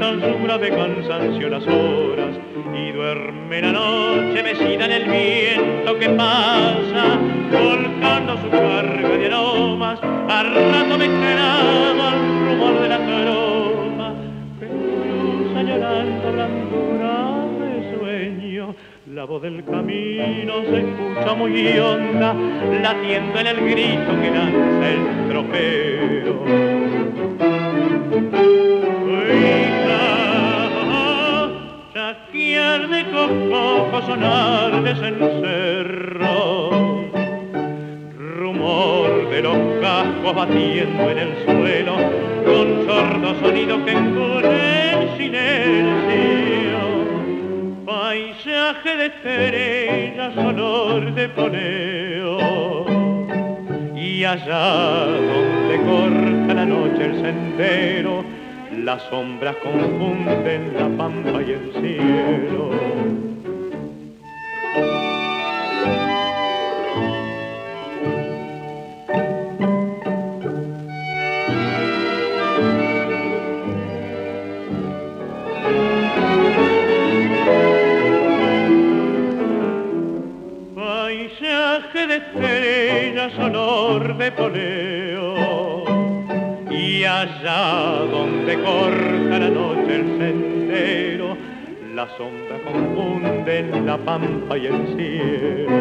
Su grave cansancio las horas y duerme la noche mecida en el viento que pasa, volcando su carga de aromas, al rato me esperaba el rumor de la troma, pero llorando blandura de sueño, la voz del camino se escucha muy honda, latiendo en el grito que lanza el tropero. Coco, sonar de cencerro, rumor de los cascos batiendo en el suelo, con sordo sonido que encubre el silencio. Paisaje de estrellas, olor de poleo. Y allá donde corta la noche el sendero, las sombras confunden la pampa y el cielo. Paisaje de estrellas, olor de poleo y allá donde corta la noche el sendero, la sombra confunde la pampa y el cielo.